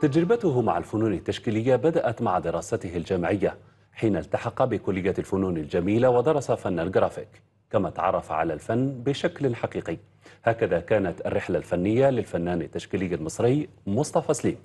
تجربته مع الفنون التشكيلية بدأت مع دراسته الجامعية حين التحق بكلية الفنون الجميلة ودرس فن الجرافيك كما تعرف على الفن بشكل حقيقي. هكذا كانت الرحلة الفنية للفنان التشكيلي المصري مصطفى سليم.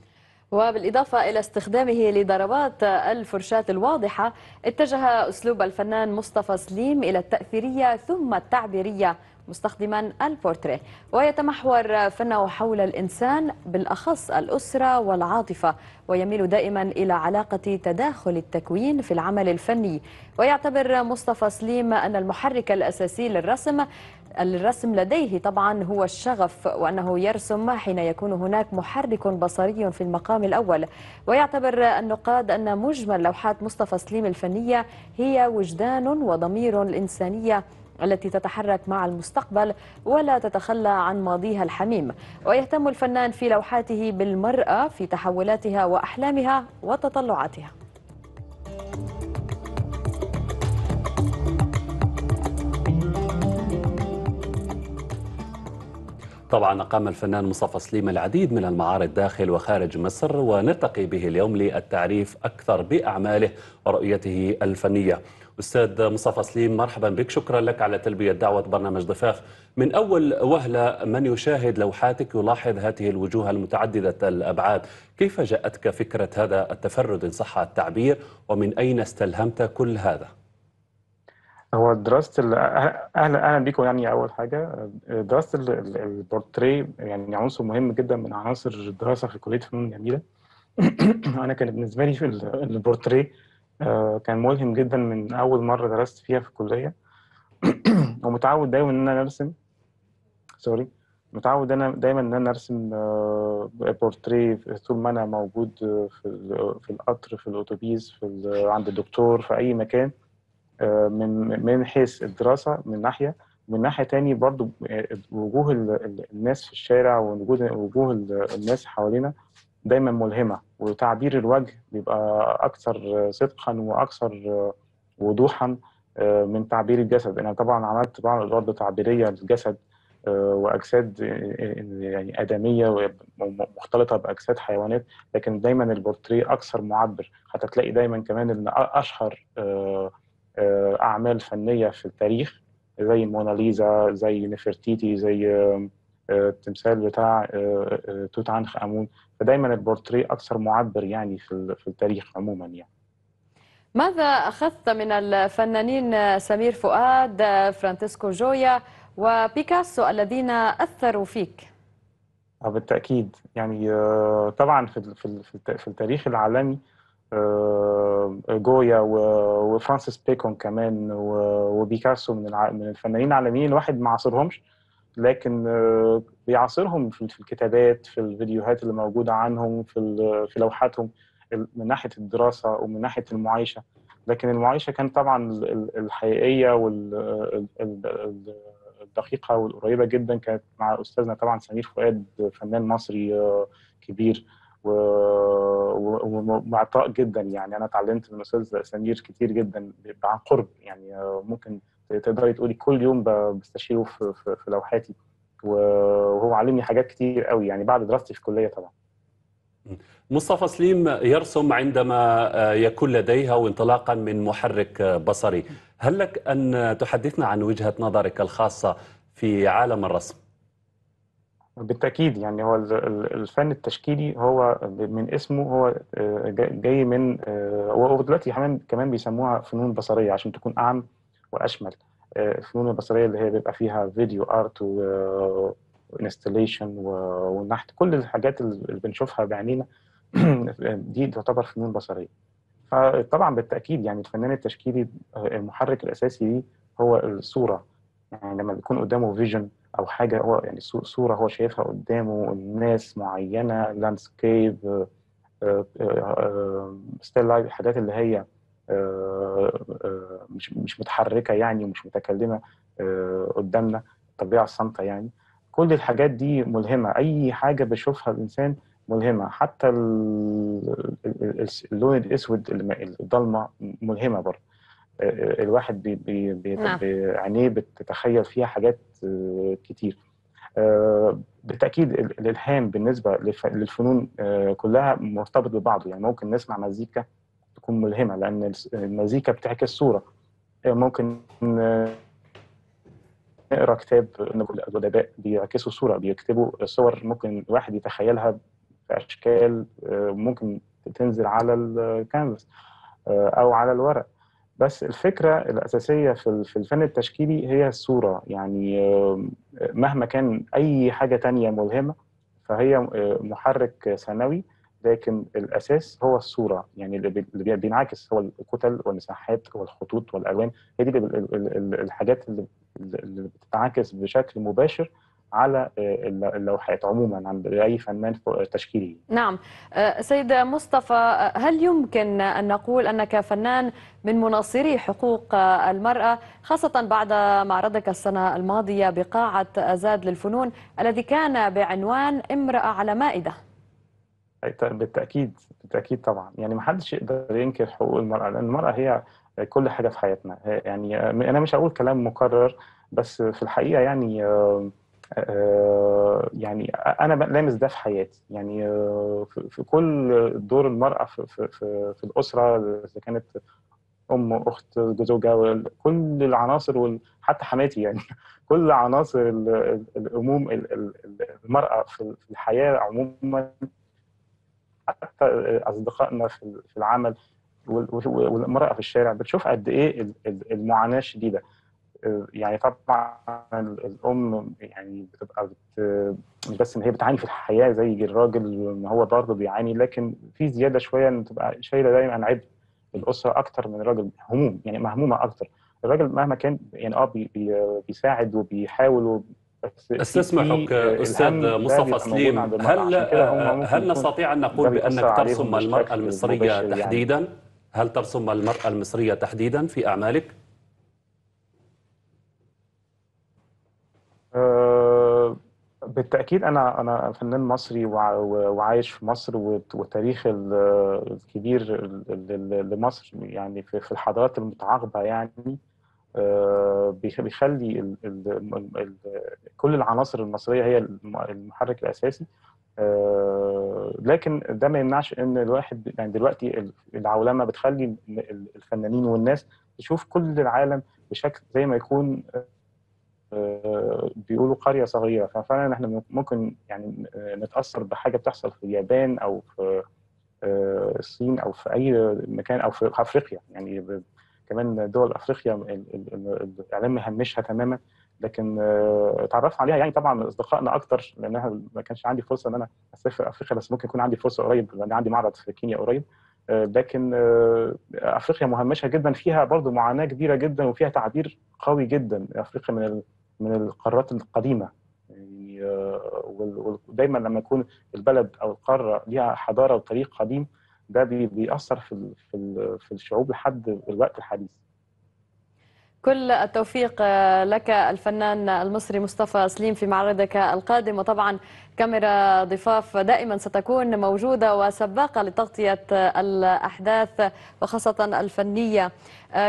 وبالإضافة إلى استخدامه لضربات الفرشاة الواضحة اتجه أسلوب الفنان مصطفى سليم إلى التأثيرية ثم التعبيرية. مستخدما البورتريه. ويتمحور فنه حول الإنسان بالأخص الأسرة والعاطفة ويميل دائما إلى علاقة تداخل التكوين في العمل الفني. ويعتبر مصطفى سليم أن المحرك الأساسي للرسم الرسم لديه طبعا هو الشغف وأنه يرسم حين يكون هناك محرك بصري في المقام الأول. ويعتبر النقاد أن مجمل لوحات مصطفى سليم الفنية هي وجدان وضمير الإنسانية التي تتحرك مع المستقبل ولا تتخلى عن ماضيها الحميم. ويهتم الفنان في لوحاته بالمرأة في تحولاتها وأحلامها وتطلعاتها. طبعا أقام الفنان مصطفى سليم العديد من المعارض داخل وخارج مصر ونرتقي به اليوم للتعريف أكثر بأعماله ورؤيته الفنية. أستاذ مصطفى سليم مرحبا بك. شكرا لك على تلبية دعوة برنامج ضفاف. من أول وهلة من يشاهد لوحاتك يلاحظ هذه الوجوه المتعددة الأبعاد؟ كيف جاءتك فكرة هذا التفرد إن صح التعبير؟ ومن أين استلهمت كل هذا؟ هو دراسة أهلا أهلا بكم يعني أول حاجة. دراسة البورتريه يعني عنصر مهم جدا من عناصر الدراسة في كلية الفنون الجميلة أنا كان بالنسبة لي في البورتريه كان ملهم جدا من أول مرة درست فيها في الكلية. ومتعود دايما إن أنا أرسم. سوري متعود أنا دايما إن أنا أرسم بورتريه طول ما أنا موجود في في القطر في الأتوبيس في عند الدكتور في أي مكان. من من حيث الدراسة من ناحية. ومن ناحية تاني برضو وجوه الناس في الشارع ووجود وجوه الناس حوالينا دايما ملهمة وتعبير الوجه بيبقى أكثر صدقا وأكثر وضوحا من تعبير الجسد. أنا طبعا عملت بعض برضه تعبيرية للجسد وأجساد يعني آدمية مختلطة بأجساد حيوانات لكن دايما البورتريه أكثر معبر. حتى تلاقي دايما كمان إن أشهر أعمال فنية في التاريخ زي الموناليزا زي نفرتيتي زي التمثال بتاع توت عنخ آمون. فدايما البورتريه أكثر معبر يعني في في التاريخ عموما يعني. ماذا أخذت من الفنانين سمير فؤاد فرانتسكو جويا وبيكاسو الذين أثروا فيك؟ بالتأكيد. يعني طبعا في في التاريخ العالمي جويا وفرانسيس بيكون كمان وبيكاسو من من الفنانين العالميين. الواحد ما عاصرهمش لكن بيعاصرهم في الكتابات في الفيديوهات اللي موجودة عنهم في في لوحاتهم من ناحية الدراسة ومن ناحية المعايشة. لكن المعايشة كانت طبعا الحقيقية والدقيقه والقريبة جدا. كانت مع أستاذنا طبعا سمير فؤاد فنان مصري كبير ومعطاء جدا. يعني أنا اتعلمت من الاستاذ سمير كتير جدا عن قرب. يعني ممكن تقدري تقولي كل يوم بستشيره في, في, في لوحاتي. وهو علمني حاجات كتير قوي يعني بعد دراستي في الكليه طبعا. مصطفى سليم يرسم عندما يكون لديه أو انطلاقا من محرك بصري. هل لك أن تحدثنا عن وجهة نظرك الخاصة في عالم الرسم؟ بالتأكيد يعني هو الفن التشكيلي هو من اسمه هو جاي من ودلوقتي كمان كمان بيسموها فنون بصرية عشان تكون أعم. وأشمل الفنون البصرية اللي هي بيبقى فيها video art و installation ونحت كل الحاجات اللي بنشوفها بعينينا دي تعتبر فنون بصرية. فطبعا بالتأكيد يعني الفنان التشكيلي المحرك الأساسي ليه هو الصورة. يعني لما بيكون قدامه vision أو حاجة هو يعني صورة هو شايفها قدامه الناس معينة landscape still life الحاجات اللي هي مش مش متحركة يعني ومش متكلمة قدامنا الطبيعه الصامته يعني. كل الحاجات دي ملهمة أي حاجة بيشوفها الإنسان ملهمة. حتى اللون الأسود الضلمة ملهمة برضه. الواحد بي بي بي نعم. بعينيه بتتخيل فيها حاجات كتير. بالتأكيد الإلهام بالنسبة للفنون كلها مرتبط ببعضه يعني. ممكن نسمع مزيكا تكون ملهمة لأن المزيكا بتعكس صوره ممكن نقرأ كتاب الأدباء بيعكسوا صوره بيكتبوا صور ممكن الواحد يتخيلها في اشكال ممكن تنزل على الكانفاس أو على الورق. بس الفكرة الأساسية في الفن التشكيلي هي الصورة. يعني مهما كان أي حاجة تانية ملهمة فهي محرك ثانوي لكن الأساس هو الصورة يعني اللي بينعكس هو الكتل والمساحات والخطوط والألوان هي دي الحاجات اللي بتتعكس بشكل مباشر على اللوحات عموما عند أي فنان تشكيلي. نعم سيد مصطفى هل يمكن أن نقول انك فنان من مناصري حقوق المرأة خاصة بعد معرضك السنة الماضية بقاعة ازاد للفنون الذي كان بعنوان امرأة على مائدة؟ بالتأكيد بالتأكيد طبعا. يعني ما حدش يقدر ينكر حقوق المرأة لأن المرأة هي كل حاجة في حياتنا. يعني أنا مش هقول كلام مكرر بس في الحقيقة يعني يعني أنا لامس ده في حياتي. يعني في كل دور المرأة في, في, في, في الأسرة إذا كانت أم أخت زوجة كل العناصر حتى حماتي يعني كل عناصر الأموم المرأة في الحياة عموما حتى أصدقائنا في العمل والمرأة في الشارع بتشوف قد إيه المعاناة الشديدة يعني طبعا الأم يعني بتبقى بت... مش بس إن هي بتعاني في الحياة زي الراجل ان هو برضه بيعاني لكن في زيادة شوية إن تبقى شايلة دايما عبء الأسرة أكتر من الراجل هموم يعني مهمومة أكتر. الراجل مهما كان يعني آه بي بيساعد وبيحاول بس استسمحك أستاذ مصطفى سليم هل هل نستطيع أن نقول بأنك ترسم المرأة المصرية تحديدا؟ يعني. هل ترسم المرأة المصرية تحديدا في أعمالك؟ أه بالتأكيد أنا أنا فنان مصري وعايش في مصر والتاريخ الكبير لمصر يعني في الحضارات المتعاقبة يعني بيخلي ال ال كل العناصر المصرية هي المحرك الأساسي. لكن ده ما يمنعش إن الواحد يعني دلوقتي العولمة بتخلي الفنانين والناس تشوف كل العالم بشكل زي ما يكون بيقولوا قرية صغيرة. ففعلا إحنا ممكن يعني نتأثر بحاجة بتحصل في اليابان أو في الصين أو في أي مكان أو في أفريقيا. يعني كمان دول أفريقيا الإعلام مهمشها تماما لكن اتعرفت عليها. يعني طبعا أصدقائنا أكتر لانها ما كانش عندي فرصة إن أنا أسافر أفريقيا بس ممكن يكون عندي فرصة قريب لأن عندي معرض في كينيا قريب. لكن أفريقيا مهمشة جدا. فيها برضو معاناة كبيرة جدا وفيها تعبير قوي جدا. أفريقيا من من القارات القديمة. يعني ودايما لما يكون البلد أو القارة ليها حضارة وتاريخ قديم ده بيأثر في في الشعوب لحد الوقت الحديث. كل التوفيق لك الفنان المصري مصطفى سليم في معرضك القادم. وطبعا كاميرا ضفاف دائما ستكون موجودة وسباقة لتغطية الأحداث وخاصة الفنية.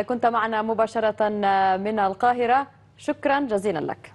كنت معنا مباشرة من القاهرة. شكرا جزيلا لك.